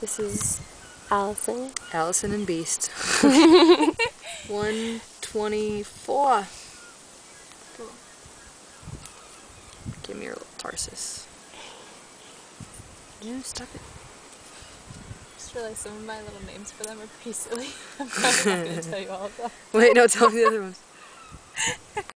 This is Allison. Allison and Beast. 124. Give me your little Tarsus. You stop it. just realized some of my little names for them are pretty silly. I'm not going to tell you all of them. Wait, no, tell me the other ones.